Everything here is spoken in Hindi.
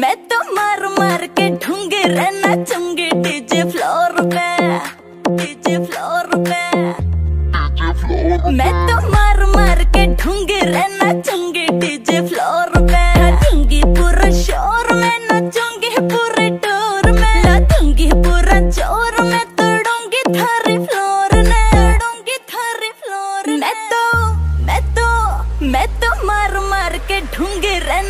मैं तो मर मर के ढूँगे रहना चुंगे डीजे फ्लोर पे डीजे फ्लोर पे। मैं तो मर मर के ढूँगे रहना चुंगे डीजे फ्लोर पे। ढूँगी पूरा शोर में नचूँगी पूरे टूर में। लादूँगी पूरा चोर में तोड़ूँगी थारे फ्लोर ने। तोड़ूँगी थारे फ्लोर मैं तो मैं तो मैं तो मर मर के ढूँगे रहना